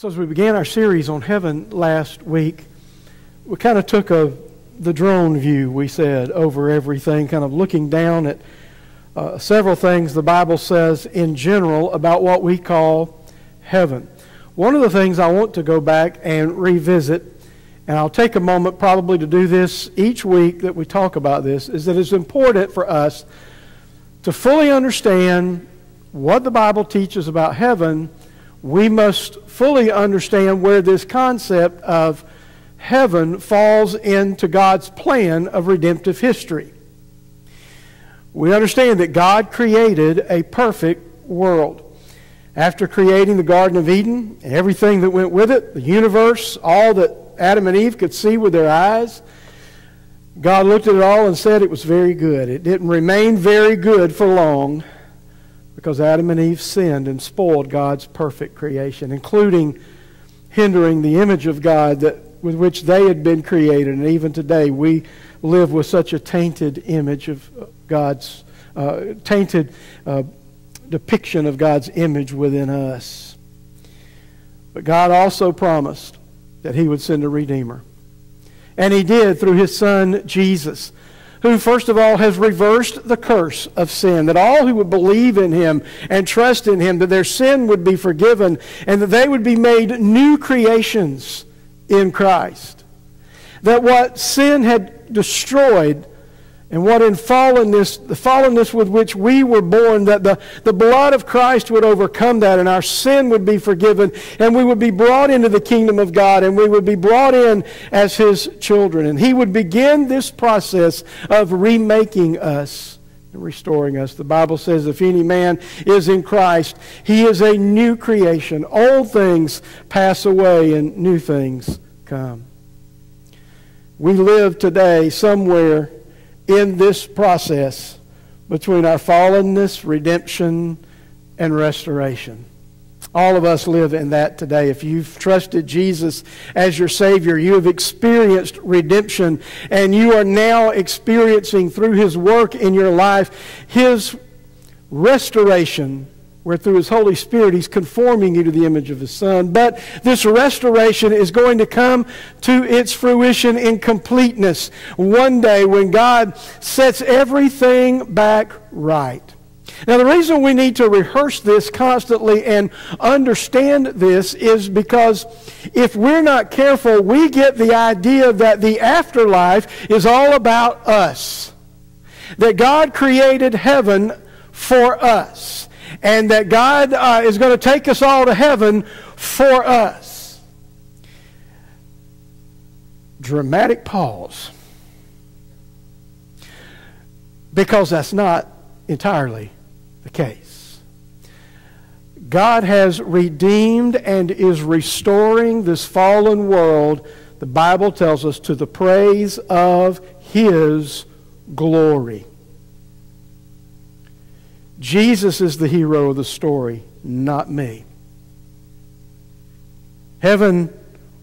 So, as we began our series on heaven last week, we kind of took a, the drone view, we said, over everything, kind of looking down at uh, several things the Bible says in general about what we call heaven. One of the things I want to go back and revisit, and I'll take a moment probably to do this each week that we talk about this, is that it's important for us to fully understand what the Bible teaches about heaven we must fully understand where this concept of heaven falls into God's plan of redemptive history. We understand that God created a perfect world. After creating the Garden of Eden and everything that went with it, the universe, all that Adam and Eve could see with their eyes, God looked at it all and said it was very good. It didn't remain very good for long because Adam and Eve sinned and spoiled God's perfect creation, including hindering the image of God that, with which they had been created. And even today, we live with such a tainted image of God's, uh, tainted uh, depiction of God's image within us. But God also promised that He would send a Redeemer. And He did through His Son, Jesus who, first of all, has reversed the curse of sin, that all who would believe in him and trust in him, that their sin would be forgiven, and that they would be made new creations in Christ. That what sin had destroyed, and what in fallenness, the fallenness with which we were born, that the, the blood of Christ would overcome that and our sin would be forgiven and we would be brought into the kingdom of God and we would be brought in as His children. And He would begin this process of remaking us restoring us. The Bible says if any man is in Christ, he is a new creation. Old things pass away and new things come. We live today somewhere in this process between our fallenness, redemption, and restoration. All of us live in that today. If you've trusted Jesus as your Savior, you have experienced redemption, and you are now experiencing through His work in your life His restoration where through His Holy Spirit He's conforming you to the image of His Son. But this restoration is going to come to its fruition in completeness one day when God sets everything back right. Now, the reason we need to rehearse this constantly and understand this is because if we're not careful, we get the idea that the afterlife is all about us. That God created heaven for us and that God uh, is going to take us all to heaven for us. Dramatic pause. Because that's not entirely the case. God has redeemed and is restoring this fallen world, the Bible tells us, to the praise of His glory. Jesus is the hero of the story, not me. Heaven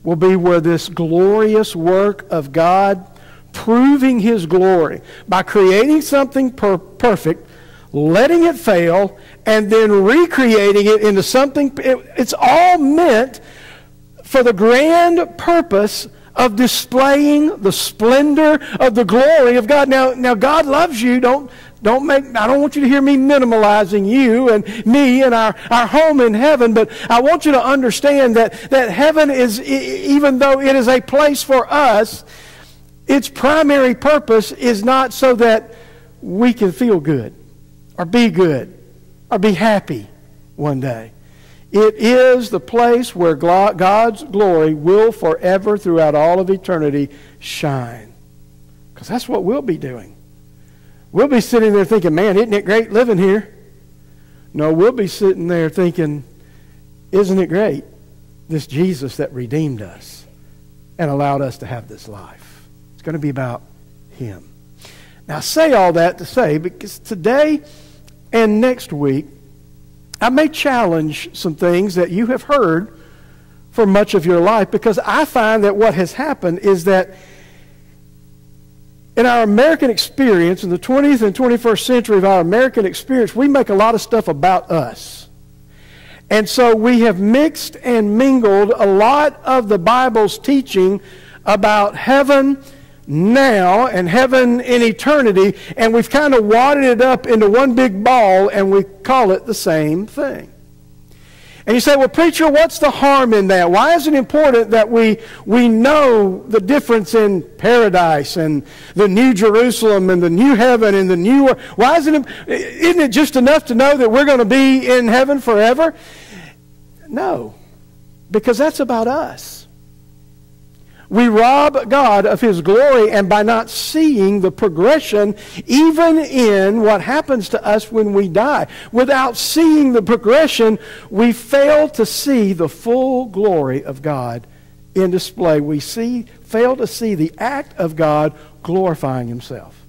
will be where this glorious work of God proving His glory by creating something per- perfect, letting it fail, and then recreating it into something. It, it's all meant for the grand purpose of displaying the splendor of the glory of God. Now, now God loves you. Don't, don't make, I don't want you to hear me minimalizing you and me and our, our home in heaven, but I want you to understand that, that heaven is, even though it is a place for us, its primary purpose is not so that we can feel good or be good or be happy one day. It is the place where God's glory will forever, throughout all of eternity, shine. Because that's what we'll be doing. We'll be sitting there thinking, man, isn't it great living here? No, we'll be sitting there thinking, isn't it great? This Jesus that redeemed us and allowed us to have this life. It's going to be about Him. Now, I say all that to say because today and next week, I may challenge some things that you have heard for much of your life because I find that what has happened is that in our American experience, in the 20th and 21st century of our American experience, we make a lot of stuff about us. And so we have mixed and mingled a lot of the Bible's teaching about heaven now and heaven in eternity, and we've kind of wadded it up into one big ball and we call it the same thing. And you say, well, preacher, what's the harm in that? Why is it important that we, we know the difference in paradise and the new Jerusalem and the new heaven and the new earth? Why isn't it, isn't it just enough to know that we're going to be in heaven forever? No, because that's about us. We rob God of His glory, and by not seeing the progression, even in what happens to us when we die, without seeing the progression, we fail to see the full glory of God in display. We see, fail to see the act of God glorifying Himself.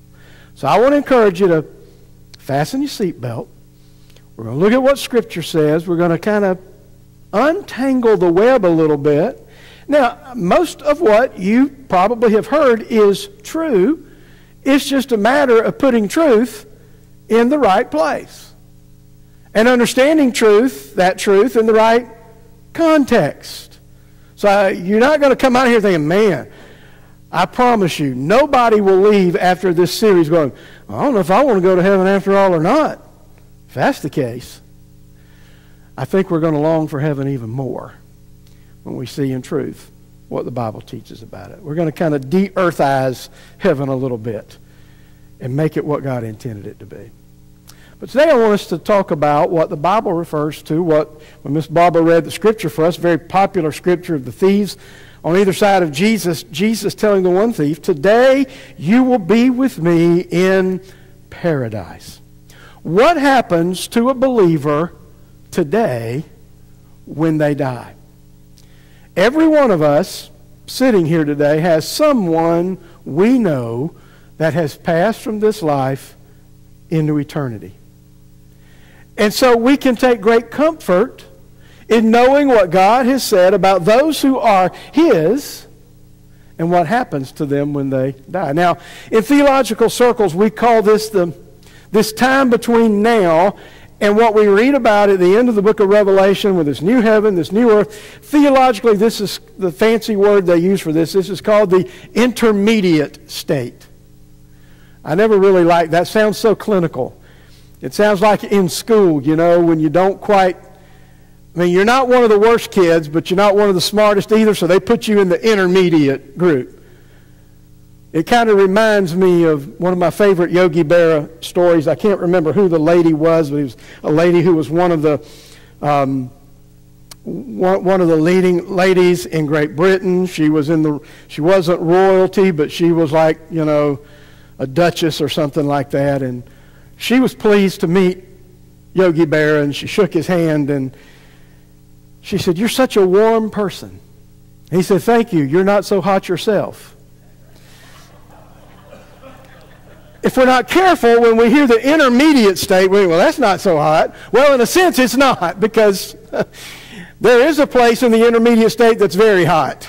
So I want to encourage you to fasten your seatbelt. We're going to look at what Scripture says. We're going to kind of untangle the web a little bit now, most of what you probably have heard is true. It's just a matter of putting truth in the right place and understanding truth, that truth, in the right context. So uh, you're not going to come out of here thinking, man, I promise you, nobody will leave after this series going, I don't know if I want to go to heaven after all or not. If that's the case, I think we're going to long for heaven even more when we see in truth what the Bible teaches about it. We're going to kind of de earthize heaven a little bit and make it what God intended it to be. But today I want us to talk about what the Bible refers to, what, when Miss Barbara read the scripture for us, very popular scripture of the thieves on either side of Jesus, Jesus telling the one thief, Today you will be with me in paradise. What happens to a believer today when they die? Every one of us sitting here today has someone we know that has passed from this life into eternity. And so we can take great comfort in knowing what God has said about those who are His and what happens to them when they die. Now, in theological circles, we call this the, this time between now and what we read about at the end of the book of Revelation with this new heaven, this new earth, theologically, this is the fancy word they use for this. This is called the intermediate state. I never really liked that. Sounds so clinical. It sounds like in school, you know, when you don't quite. I mean, you're not one of the worst kids, but you're not one of the smartest either, so they put you in the intermediate group. It kind of reminds me of one of my favorite Yogi Berra stories. I can't remember who the lady was, but it was a lady who was one of the um, one, of the leading ladies in Great Britain. She was in the she wasn't royalty, but she was like you know a duchess or something like that, and she was pleased to meet Yogi Berra, and she shook his hand and she said, "You're such a warm person." He said, "Thank you. You're not so hot yourself." If we're not careful, when we hear the intermediate state, we, well, that's not so hot. Well, in a sense, it's not because there is a place in the intermediate state that's very hot.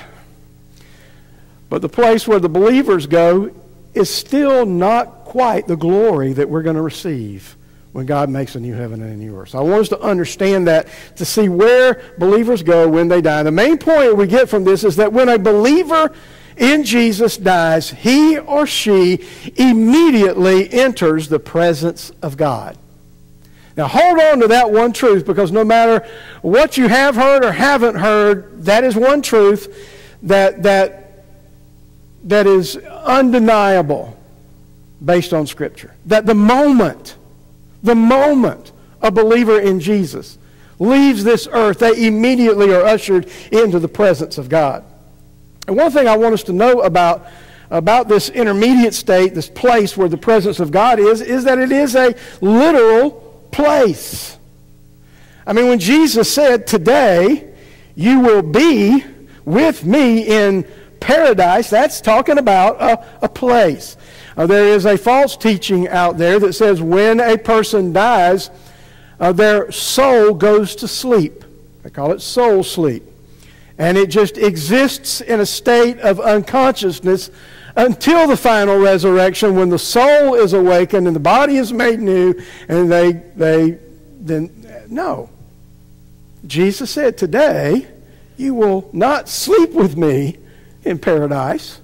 But the place where the believers go is still not quite the glory that we're going to receive when God makes a new heaven and a new earth. So I want us to understand that to see where believers go when they die. The main point we get from this is that when a believer in Jesus dies, he or she immediately enters the presence of God. Now hold on to that one truth because no matter what you have heard or haven't heard, that is one truth that, that, that is undeniable based on Scripture. That the moment, the moment a believer in Jesus leaves this earth, they immediately are ushered into the presence of God. And one thing I want us to know about, about this intermediate state, this place where the presence of God is, is that it is a literal place. I mean, when Jesus said, Today you will be with me in paradise, that's talking about a, a place. Uh, there is a false teaching out there that says when a person dies, uh, their soul goes to sleep. They call it soul sleep and it just exists in a state of unconsciousness until the final resurrection when the soul is awakened and the body is made new and they they then no Jesus said, Today you will not sleep with me in paradise.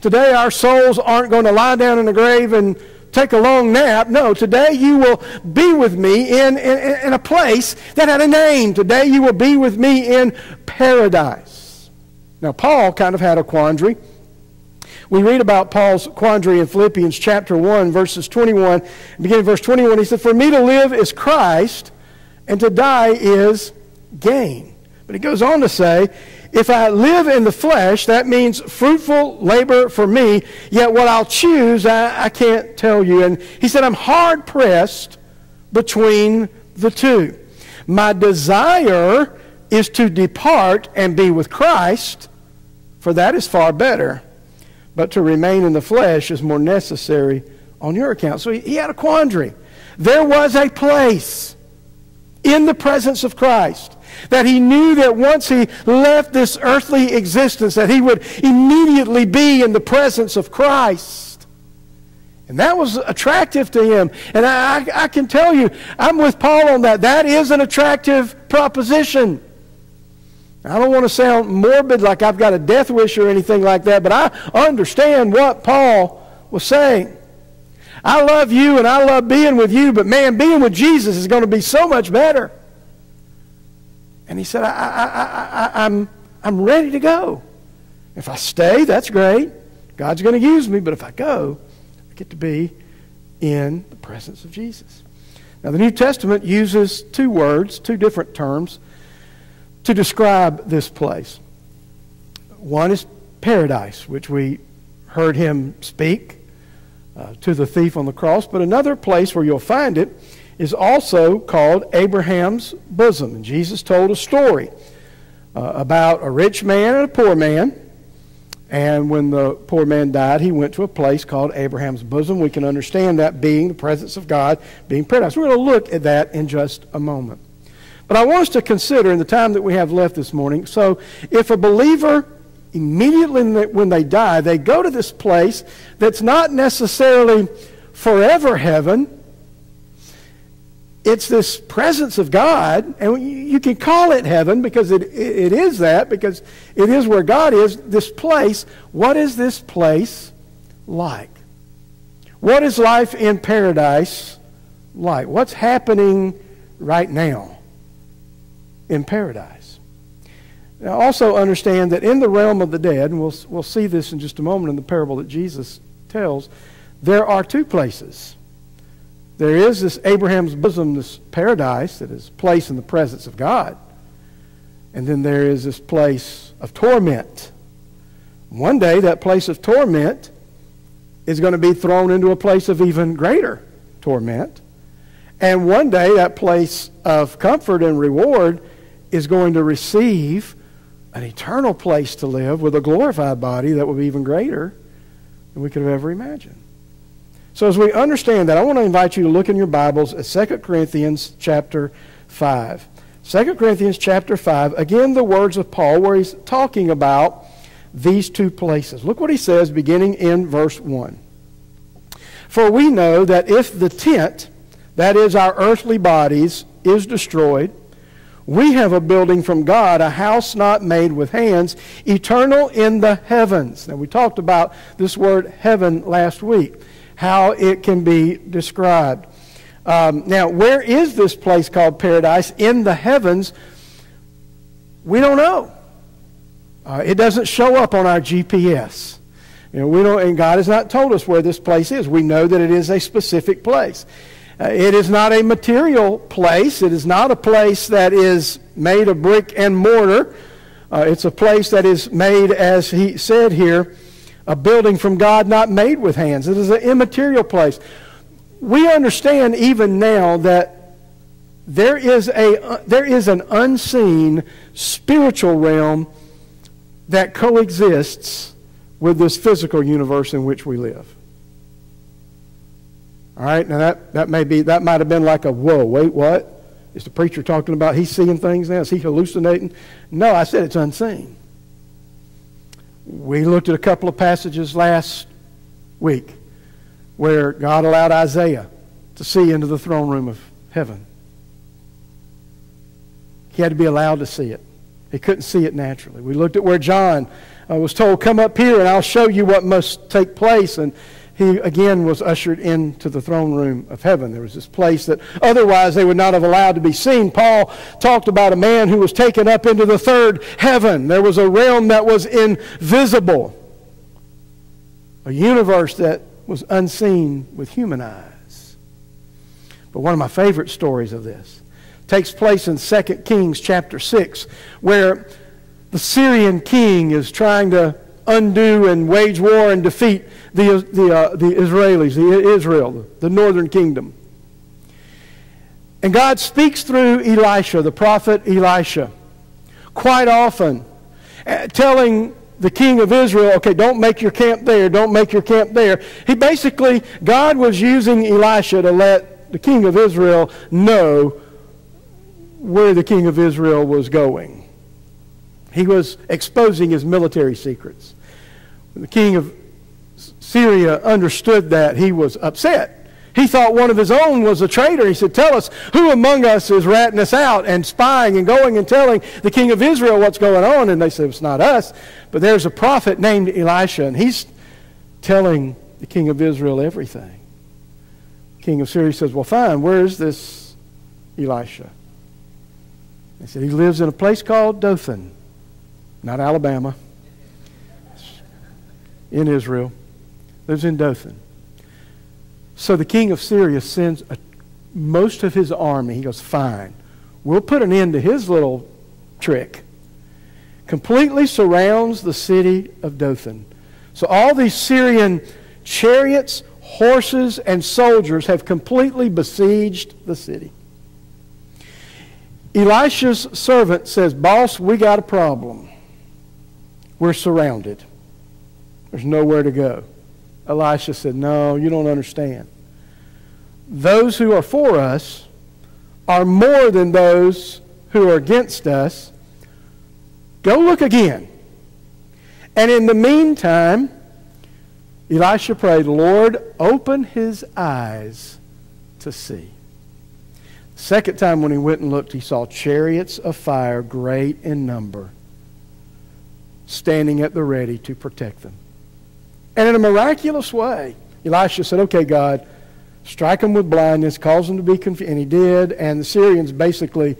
Today our souls aren't going to lie down in the grave and take a long nap. No, today you will be with me in, in, in a place that had a name. Today you will be with me in paradise. Now, Paul kind of had a quandary. We read about Paul's quandary in Philippians chapter 1, verses 21. Beginning verse 21, he said, For me to live is Christ, and to die is gain. But he goes on to say, if I live in the flesh, that means fruitful labor for me, yet what I'll choose, I, I can't tell you. And he said, I'm hard pressed between the two. My desire is to depart and be with Christ, for that is far better. But to remain in the flesh is more necessary on your account. So he, he had a quandary. There was a place in the presence of Christ that he knew that once he left this earthly existence, that he would immediately be in the presence of Christ. And that was attractive to him. And I, I, I can tell you, I'm with Paul on that. That is an attractive proposition. I don't want to sound morbid like I've got a death wish or anything like that, but I understand what Paul was saying. I love you and I love being with you, but man, being with Jesus is going to be so much better. And he said, I, I, I, I'm, I'm ready to go. If I stay, that's great. God's going to use me, but if I go, I get to be in the presence of Jesus. Now, the New Testament uses two words, two different terms, to describe this place. One is paradise, which we heard him speak uh, to the thief on the cross, but another place where you'll find it is also called Abraham's bosom. And Jesus told a story uh, about a rich man and a poor man. And when the poor man died, he went to a place called Abraham's bosom. We can understand that being the presence of God, being paradise. We're going to look at that in just a moment. But I want us to consider in the time that we have left this morning so, if a believer immediately when they die, they go to this place that's not necessarily forever heaven, it's this presence of God, and you can call it heaven because it, it is that, because it is where God is, this place. What is this place like? What is life in paradise like? What's happening right now in paradise? Now, also understand that in the realm of the dead, and we'll, we'll see this in just a moment in the parable that Jesus tells, there are two places there is this Abraham's bosom, this paradise that is placed in the presence of God. And then there is this place of torment. One day, that place of torment is going to be thrown into a place of even greater torment. And one day, that place of comfort and reward is going to receive an eternal place to live with a glorified body that will be even greater than we could have ever imagined. So as we understand that, I want to invite you to look in your Bibles at 2 Corinthians chapter 5. 2 Corinthians chapter 5, again the words of Paul where he's talking about these two places. Look what he says beginning in verse 1. For we know that if the tent, that is our earthly bodies, is destroyed, we have a building from God, a house not made with hands, eternal in the heavens. Now, we talked about this word heaven last week how it can be described. Um, now, where is this place called paradise? In the heavens, we don't know. Uh, it doesn't show up on our GPS. You know, we don't, and God has not told us where this place is. We know that it is a specific place. Uh, it is not a material place. It is not a place that is made of brick and mortar. Uh, it's a place that is made, as he said here, a building from God not made with hands. It is an immaterial place. We understand even now that there is, a, uh, there is an unseen spiritual realm that coexists with this physical universe in which we live. All right, now that, that may be that might have been like a whoa, wait, what? Is the preacher talking about he's seeing things now? Is he hallucinating? No, I said it's unseen. We looked at a couple of passages last week where God allowed Isaiah to see into the throne room of heaven. He had to be allowed to see it. He couldn't see it naturally. We looked at where John uh, was told, Come up here and I'll show you what must take place. And he again was ushered into the throne room of heaven. There was this place that otherwise they would not have allowed to be seen. Paul talked about a man who was taken up into the third heaven. There was a realm that was invisible, a universe that was unseen with human eyes. But one of my favorite stories of this takes place in 2 Kings chapter 6, where the Syrian king is trying to undo and wage war and defeat the, the, uh, the Israelis, the Israel, the northern kingdom. And God speaks through Elisha, the prophet Elisha, quite often, uh, telling the king of Israel, okay, don't make your camp there, don't make your camp there. He basically, God was using Elisha to let the king of Israel know where the king of Israel was going. He was exposing his military secrets. The king of Syria understood that, he was upset. He thought one of his own was a traitor. He said, Tell us, who among us is ratting us out and spying and going and telling the king of Israel what's going on? And they said, It's not us. But there's a prophet named Elisha, and he's telling the king of Israel everything. The king of Syria says, Well, fine, where is this Elisha? They said, He lives in a place called Dothan, not Alabama in Israel, lives in Dothan. So the king of Syria sends a, most of his army. He goes, Fine, we'll put an end to his little trick. Completely surrounds the city of Dothan. So all these Syrian chariots, horses, and soldiers have completely besieged the city. Elisha's servant says, Boss, we got a problem. We're surrounded. There's nowhere to go. Elisha said, No, you don't understand. Those who are for us are more than those who are against us. Go look again. And in the meantime, Elisha prayed, Lord, open his eyes to see. Second time when he went and looked, he saw chariots of fire, great in number, standing at the ready to protect them. And in a miraculous way, Elisha said, Okay, God, strike them with blindness, cause them to be confused. And he did. And the Syrians basically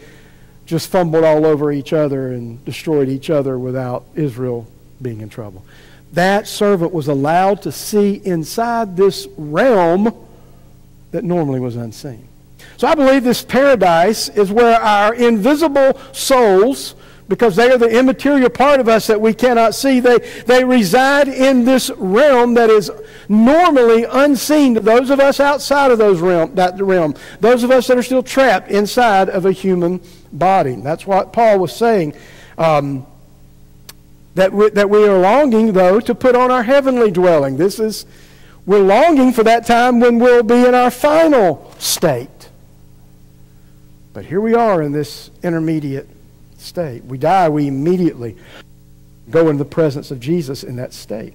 just fumbled all over each other and destroyed each other without Israel being in trouble. That servant was allowed to see inside this realm that normally was unseen. So I believe this paradise is where our invisible souls because they are the immaterial part of us that we cannot see. They, they reside in this realm that is normally unseen to those of us outside of those realm, that realm, those of us that are still trapped inside of a human body. That's what Paul was saying. Um, that, we, that we are longing, though, to put on our heavenly dwelling. This is, we're longing for that time when we'll be in our final state. But here we are in this intermediate state. We die, we immediately go into the presence of Jesus in that state.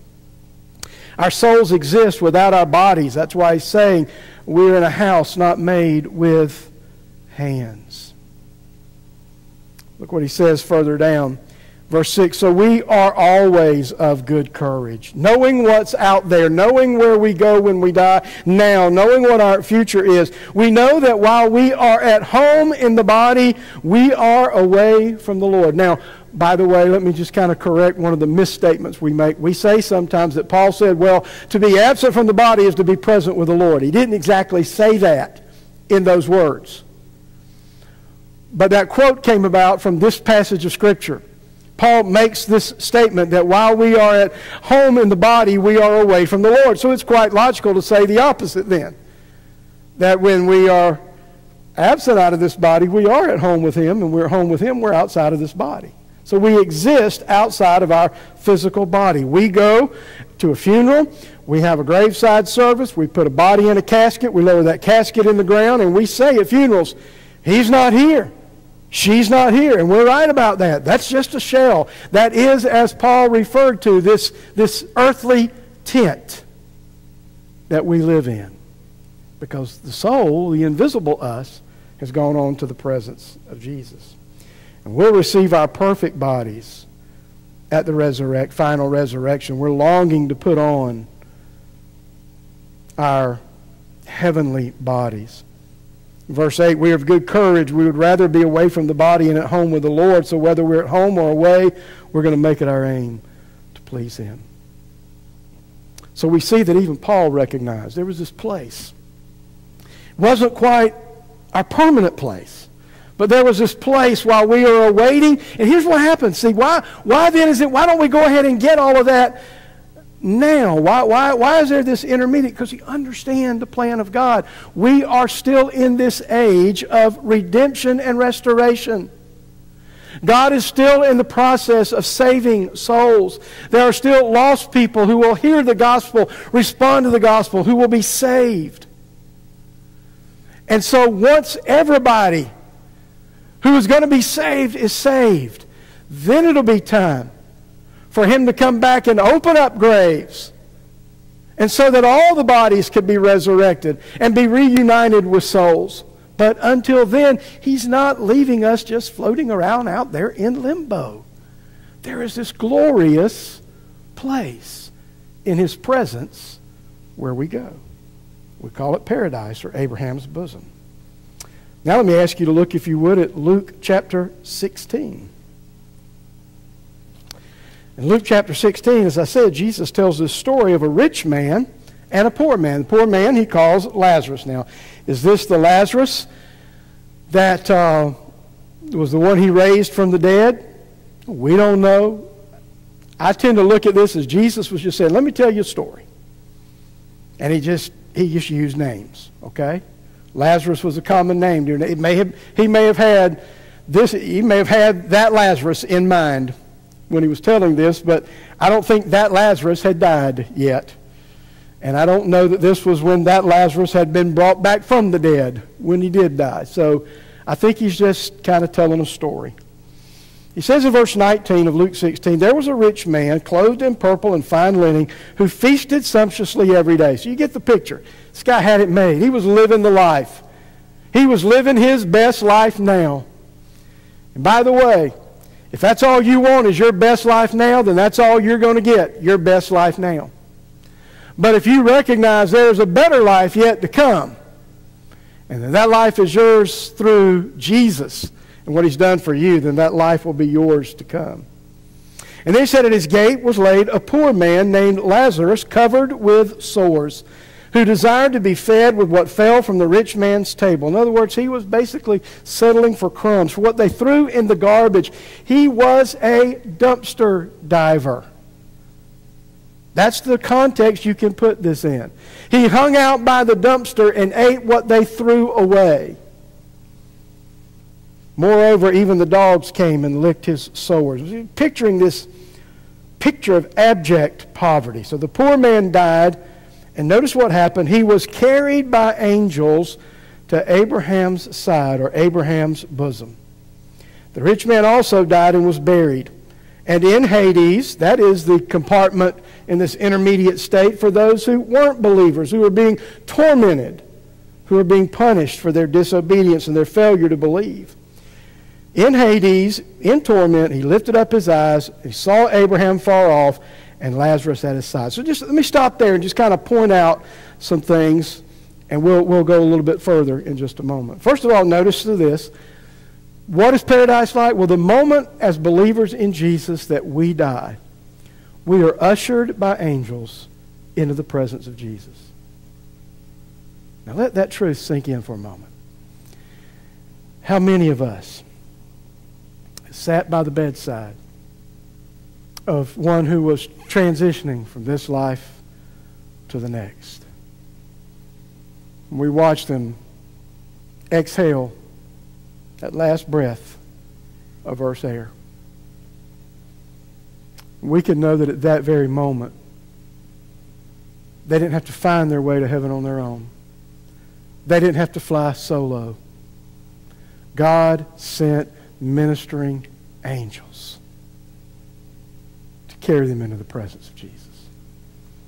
Our souls exist without our bodies. That's why he's saying we're in a house not made with hands. Look what he says further down. Verse 6 So we are always of good courage, knowing what's out there, knowing where we go when we die now, knowing what our future is. We know that while we are at home in the body, we are away from the Lord. Now, by the way, let me just kind of correct one of the misstatements we make. We say sometimes that Paul said, well, to be absent from the body is to be present with the Lord. He didn't exactly say that in those words. But that quote came about from this passage of Scripture. Paul makes this statement that while we are at home in the body, we are away from the Lord. So it's quite logical to say the opposite then. That when we are absent out of this body, we are at home with Him, and we're home with Him, we're outside of this body. So we exist outside of our physical body. We go to a funeral, we have a graveside service, we put a body in a casket, we lower that casket in the ground, and we say at funerals, He's not here. She's not here, and we're right about that. That's just a shell. That is, as Paul referred to, this, this earthly tent that we live in. Because the soul, the invisible us, has gone on to the presence of Jesus. And we'll receive our perfect bodies at the resurrect, final resurrection. We're longing to put on our heavenly bodies. Verse 8, we are of good courage. We would rather be away from the body and at home with the Lord. So whether we're at home or away, we're going to make it our aim to please Him. So we see that even Paul recognized there was this place. It wasn't quite our permanent place. But there was this place while we are awaiting. And here's what happens. See, why, why then is it, why don't we go ahead and get all of that now? Why, why, why is there this intermediate? Because you understand the plan of God. We are still in this age of redemption and restoration. God is still in the process of saving souls. There are still lost people who will hear the gospel, respond to the gospel, who will be saved. And so once everybody who is going to be saved is saved, then it'll be time for him to come back and open up graves. And so that all the bodies could be resurrected and be reunited with souls. But until then, he's not leaving us just floating around out there in limbo. There is this glorious place in his presence where we go. We call it paradise or Abraham's bosom. Now let me ask you to look, if you would, at Luke chapter 16. In Luke chapter 16, as I said, Jesus tells this story of a rich man and a poor man. The poor man he calls Lazarus. Now, is this the Lazarus that uh, was the one he raised from the dead? We don't know. I tend to look at this as Jesus was just saying, let me tell you a story. And he just, he just used names, okay? Lazarus was a common name. It may have, he may have had this, he may have had that Lazarus in mind when he was telling this, but I don't think that Lazarus had died yet. And I don't know that this was when that Lazarus had been brought back from the dead when he did die. So I think he's just kind of telling a story. He says in verse 19 of Luke 16, There was a rich man, clothed in purple and fine linen, who feasted sumptuously every day. So you get the picture. This guy had it made. He was living the life. He was living his best life now. And by the way, if that's all you want is your best life now, then that's all you're going to get, your best life now. But if you recognize there's a better life yet to come, and that life is yours through Jesus and what he's done for you, then that life will be yours to come. And they said at his gate was laid a poor man named Lazarus, covered with sores, who desired to be fed with what fell from the rich man's table. In other words, he was basically settling for crumbs, for what they threw in the garbage. He was a dumpster diver. That's the context you can put this in. He hung out by the dumpster and ate what they threw away. Moreover, even the dogs came and licked his sores. Picturing this picture of abject poverty. So the poor man died, and notice what happened. He was carried by angels to Abraham's side or Abraham's bosom. The rich man also died and was buried. And in Hades, that is the compartment in this intermediate state for those who weren't believers, who were being tormented, who were being punished for their disobedience and their failure to believe. In Hades, in torment, he lifted up his eyes. He saw Abraham far off and Lazarus at his side. So just let me stop there and just kind of point out some things, and we'll, we'll go a little bit further in just a moment. First of all, notice this. What is paradise like? Well, the moment as believers in Jesus that we die, we are ushered by angels into the presence of Jesus. Now let that truth sink in for a moment. How many of us sat by the bedside of one who was transitioning from this life to the next. We watched them exhale that last breath of earth's air. We can know that at that very moment, they didn't have to find their way to heaven on their own. They didn't have to fly solo. God sent ministering angels carry them into the presence of Jesus.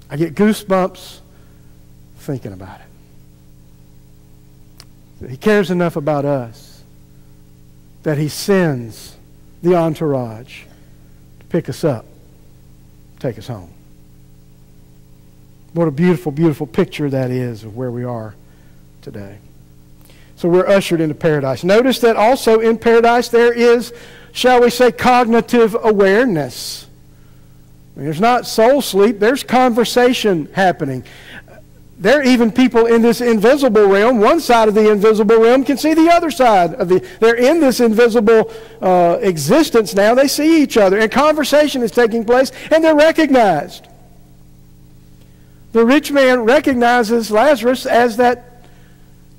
I get goosebumps thinking about it. He cares enough about us that he sends the entourage to pick us up, take us home. What a beautiful, beautiful picture that is of where we are today. So we're ushered into paradise. Notice that also in paradise there is, shall we say, cognitive awareness. There's not soul sleep, there's conversation happening. There are even people in this invisible realm. One side of the invisible realm can see the other side of the. They're in this invisible uh, existence now. They see each other, and conversation is taking place, and they're recognized. The rich man recognizes Lazarus as that,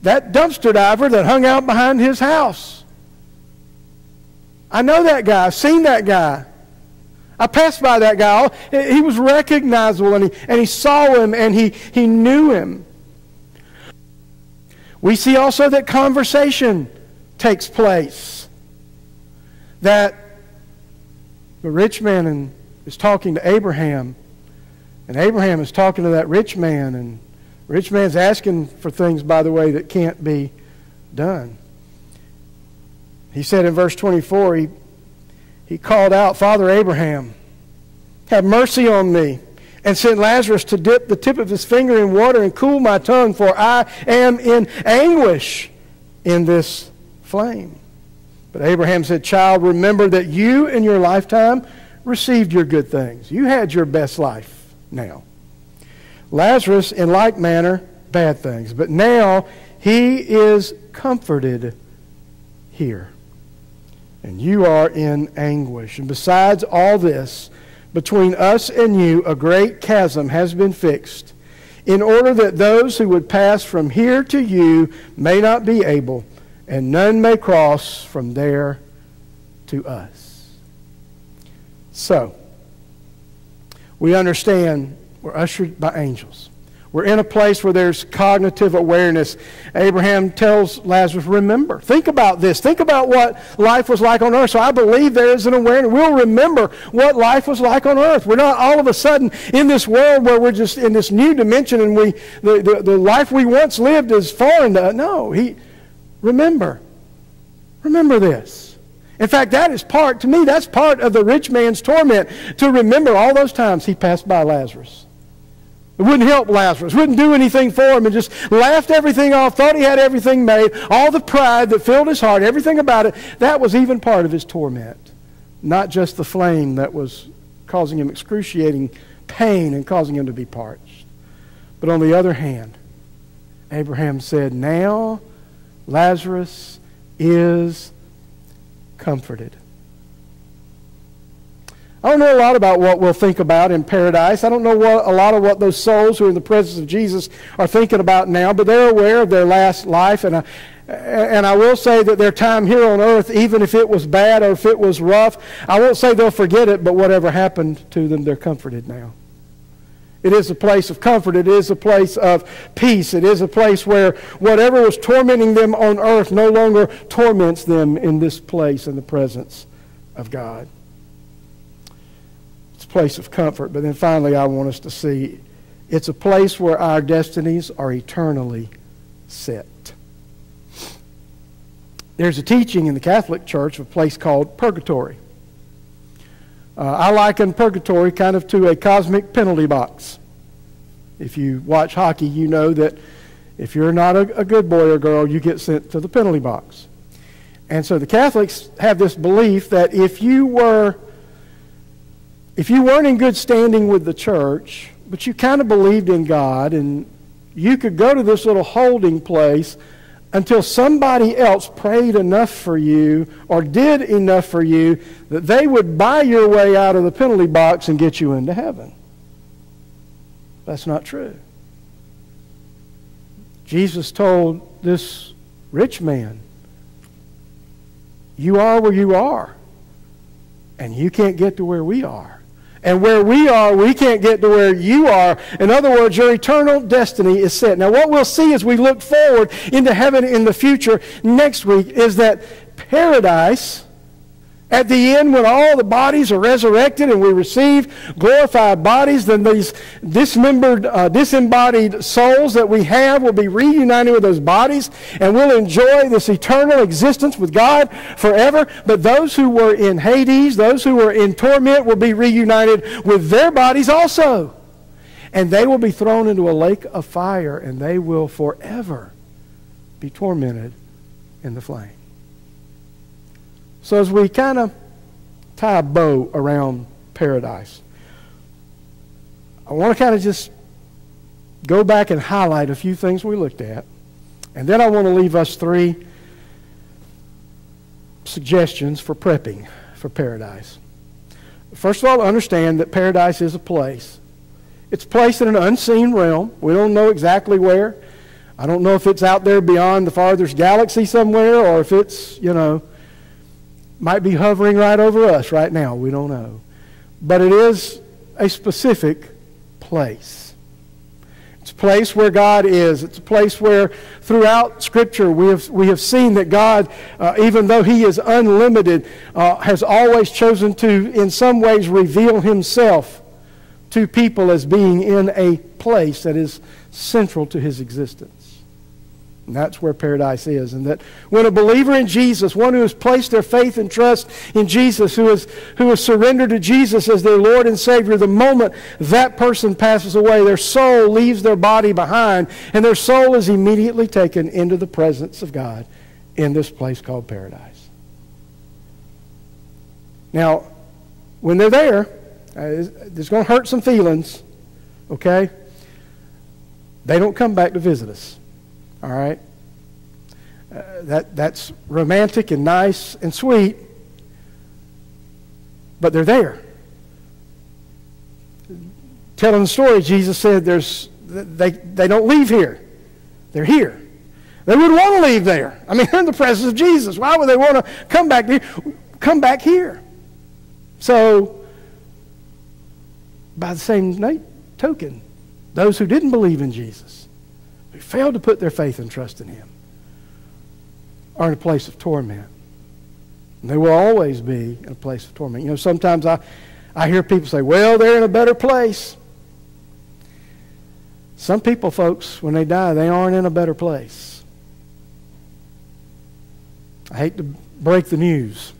that dumpster diver that hung out behind his house. I know that guy. I've seen that guy. I passed by that guy. He was recognizable, and he, and he saw him, and he, he knew him. We see also that conversation takes place. That the rich man is talking to Abraham, and Abraham is talking to that rich man, and rich man's asking for things, by the way, that can't be done. He said in verse 24, he he called out, Father Abraham, have mercy on me, and sent Lazarus to dip the tip of his finger in water and cool my tongue, for I am in anguish in this flame. But Abraham said, Child, remember that you in your lifetime received your good things. You had your best life now. Lazarus, in like manner, bad things. But now he is comforted here and you are in anguish. And besides all this, between us and you, a great chasm has been fixed, in order that those who would pass from here to you may not be able, and none may cross from there to us. So, we understand we're ushered by angels. We're in a place where there's cognitive awareness. Abraham tells Lazarus, remember. Think about this. Think about what life was like on earth. So I believe there is an awareness. We'll remember what life was like on earth. We're not all of a sudden in this world where we're just in this new dimension and we the, the, the life we once lived is foreign to us. No, he remember. Remember this. In fact, that is part, to me, that's part of the rich man's torment, to remember all those times he passed by Lazarus. It wouldn't help Lazarus, wouldn't do anything for him, and just laughed everything off, thought he had everything made, all the pride that filled his heart, everything about it, that was even part of his torment. Not just the flame that was causing him excruciating pain and causing him to be parched. But on the other hand, Abraham said, Now Lazarus is comforted. I don't know a lot about what we'll think about in paradise. I don't know what, a lot of what those souls who are in the presence of Jesus are thinking about now, but they're aware of their last life. And I, and I will say that their time here on earth, even if it was bad or if it was rough, I won't say they'll forget it, but whatever happened to them, they're comforted now. It is a place of comfort. It is a place of peace. It is a place where whatever was tormenting them on earth no longer torments them in this place in the presence of God place of comfort. But then finally, I want us to see it's a place where our destinies are eternally set. There's a teaching in the Catholic Church of a place called purgatory. Uh, I liken purgatory kind of to a cosmic penalty box. If you watch hockey, you know that if you're not a, a good boy or girl, you get sent to the penalty box. And so the Catholics have this belief that if you were if you weren't in good standing with the church, but you kind of believed in God, and you could go to this little holding place until somebody else prayed enough for you or did enough for you that they would buy your way out of the penalty box and get you into heaven. That's not true. Jesus told this rich man, You are where you are, and you can't get to where we are. And where we are, we can't get to where you are. In other words, your eternal destiny is set. Now, what we'll see as we look forward into heaven in the future next week is that paradise At the end, when all the bodies are resurrected and we receive glorified bodies, then these dismembered, uh, disembodied souls that we have will be reunited with those bodies and we'll enjoy this eternal existence with God forever. But those who were in Hades, those who were in torment, will be reunited with their bodies also. And they will be thrown into a lake of fire and they will forever be tormented in the flame. So as we kind of tie a bow around paradise, I want to kind of just go back and highlight a few things we looked at. And then I want to leave us three suggestions for prepping for paradise. First of all, understand that paradise is a place. It's a place in an unseen realm. We don't know exactly where. I don't know if it's out there beyond the farthest galaxy somewhere or if it's, you know, might be hovering right over us right now. We don't know. But it is a specific place. It's a place where God is. It's a place where throughout Scripture we have, we have seen that God, uh, even though He is unlimited, uh, has always chosen to, in some ways, reveal Himself to people as being in a place that is central to His existence. And that's where paradise is. And that when a believer in Jesus, one who has placed their faith and trust in Jesus, who has, who has surrendered to Jesus as their Lord and Savior, the moment that person passes away, their soul leaves their body behind, and their soul is immediately taken into the presence of God in this place called paradise. Now, when they're there, uh, it's going to hurt some feelings, okay? They don't come back to visit us. All right? Uh, that, that's romantic and nice and sweet, but they're there. Telling the story, Jesus said there's, they, they don't leave here. They're here. They wouldn't want to leave there. I mean, they're in the presence of Jesus. Why would they want to come back here? Come back here. So, by the same token, those who didn't believe in Jesus, failed to put their faith and trust in Him are in a place of torment. And they will always be in a place of torment. You know, sometimes I, I hear people say, well, they're in a better place. Some people, folks, when they die, they aren't in a better place. I hate to break the news.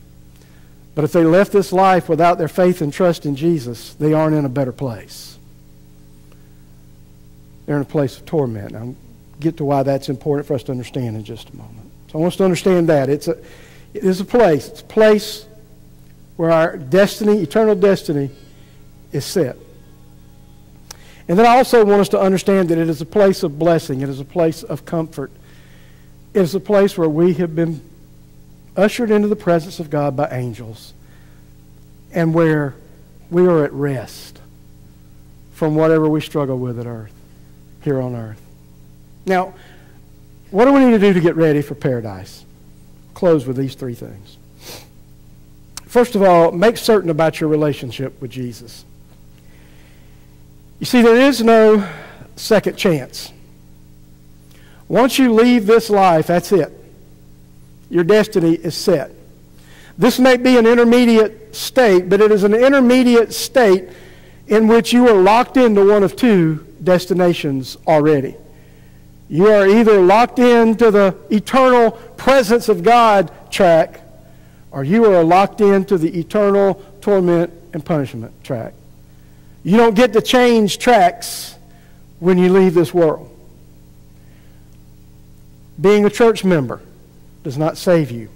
But if they left this life without their faith and trust in Jesus, they aren't in a better place. They're in a place of torment. Now, get to why that's important for us to understand in just a moment. So I want us to understand that. It's a, it is a place. It's a place where our destiny, eternal destiny, is set. And then I also want us to understand that it is a place of blessing. It is a place of comfort. It is a place where we have been ushered into the presence of God by angels and where we are at rest from whatever we struggle with at earth, here on earth. Now, what do we need to do to get ready for paradise? Close with these three things. First of all, make certain about your relationship with Jesus. You see, there is no second chance. Once you leave this life, that's it. Your destiny is set. This may be an intermediate state, but it is an intermediate state in which you are locked into one of two destinations already. You are either locked into the eternal presence of God track, or you are locked into the eternal torment and punishment track. You don't get to change tracks when you leave this world. Being a church member does not save you.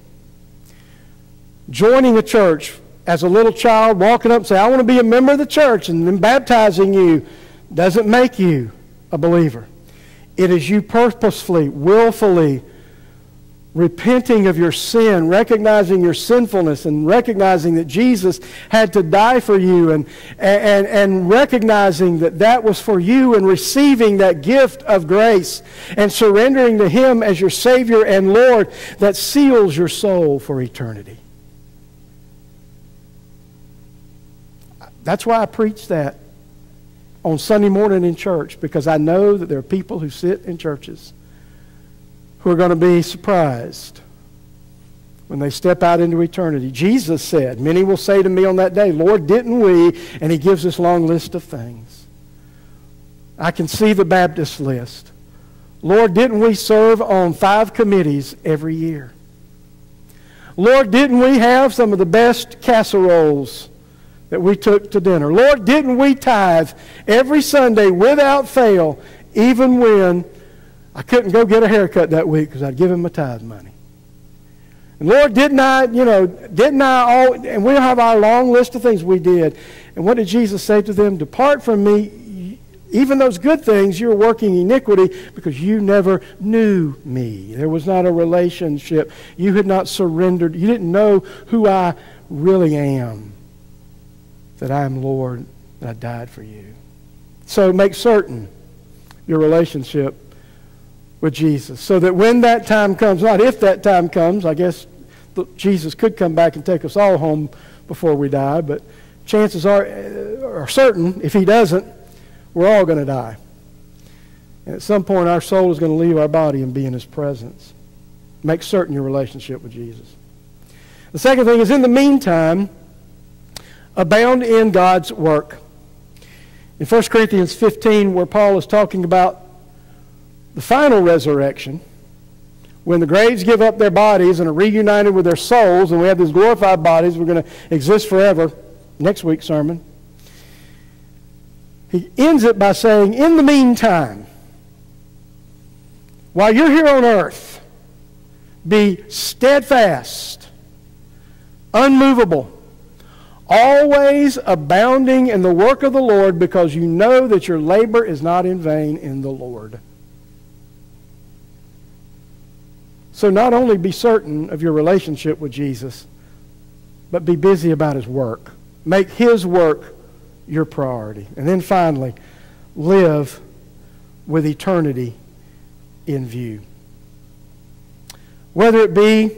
Joining a church as a little child, walking up and saying, I want to be a member of the church, and then baptizing you doesn't make you a believer. It is you purposefully, willfully repenting of your sin, recognizing your sinfulness, and recognizing that Jesus had to die for you, and, and, and recognizing that that was for you, and receiving that gift of grace, and surrendering to Him as your Savior and Lord that seals your soul for eternity. That's why I preach that on Sunday morning in church because I know that there are people who sit in churches who are going to be surprised when they step out into eternity. Jesus said, Many will say to me on that day, Lord, didn't we? And he gives this long list of things. I can see the Baptist list. Lord, didn't we serve on five committees every year? Lord, didn't we have some of the best casseroles that we took to dinner? Lord, didn't we tithe every Sunday without fail, even when I couldn't go get a haircut that week because I'd given my tithe money? And Lord, didn't I, you know, didn't I all, and we have our long list of things we did. And what did Jesus say to them? Depart from me, even those good things, you're working iniquity because you never knew me. There was not a relationship. You had not surrendered. You didn't know who I really am, that I am Lord, that I died for you. So make certain your relationship with Jesus. So that when that time comes, not if that time comes, I guess Jesus could come back and take us all home before we die, but chances are, uh, are certain, if he doesn't, we're all going to die. And at some point, our soul is going to leave our body and be in his presence. Make certain your relationship with Jesus. The second thing is, in the meantime, abound in God's work. In 1 Corinthians 15, where Paul is talking about the final resurrection, when the graves give up their bodies and are reunited with their souls, and we have these glorified bodies, we're going to exist forever. Next week's sermon. He ends it by saying, In the meantime, while you're here on earth, be steadfast, unmovable, always abounding in the work of the Lord, because you know that your labor is not in vain in the Lord. So not only be certain of your relationship with Jesus, but be busy about his work. Make his work your priority. And then finally, live with eternity in view. Whether it be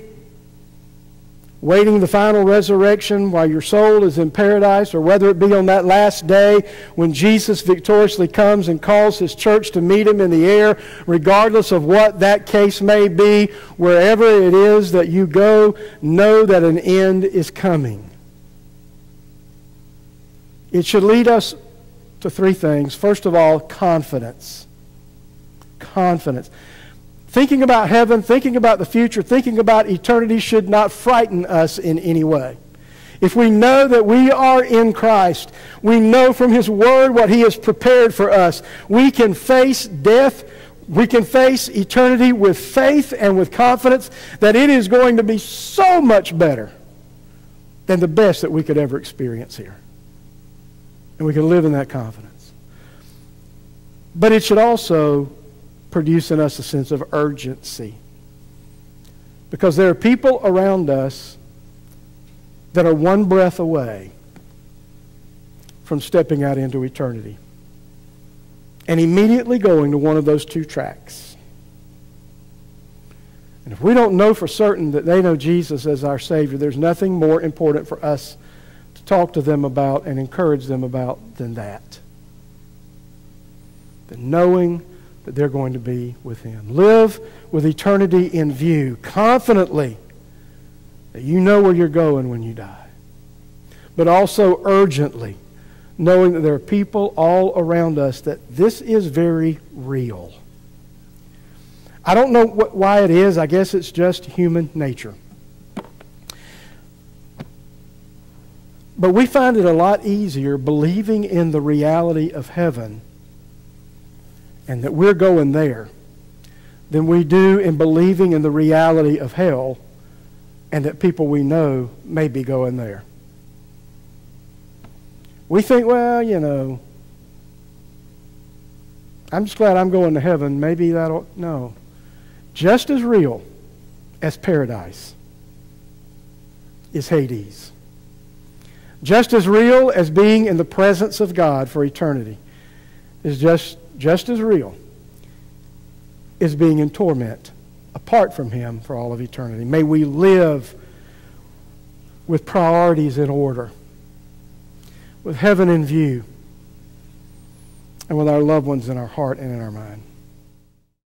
waiting the final resurrection while your soul is in paradise, or whether it be on that last day when Jesus victoriously comes and calls his church to meet him in the air, regardless of what that case may be, wherever it is that you go, know that an end is coming. It should lead us to three things. First of all, confidence. Confidence. Thinking about heaven, thinking about the future, thinking about eternity should not frighten us in any way. If we know that we are in Christ, we know from His Word what He has prepared for us, we can face death, we can face eternity with faith and with confidence that it is going to be so much better than the best that we could ever experience here. And we can live in that confidence. But it should also produce in us a sense of urgency. Because there are people around us that are one breath away from stepping out into eternity and immediately going to one of those two tracks. And if we don't know for certain that they know Jesus as our Savior, there's nothing more important for us to talk to them about and encourage them about than that. Than knowing that they're going to be with Him. Live with eternity in view, confidently that you know where you're going when you die, but also urgently, knowing that there are people all around us that this is very real. I don't know what, why it is. I guess it's just human nature. But we find it a lot easier believing in the reality of heaven and that we're going there than we do in believing in the reality of hell and that people we know may be going there. We think, well, you know, I'm just glad I'm going to heaven. Maybe that'll. No. Just as real as paradise is Hades. Just as real as being in the presence of God for eternity is just just as real, is being in torment apart from Him for all of eternity. May we live with priorities in order, with heaven in view, and with our loved ones in our heart and in our mind.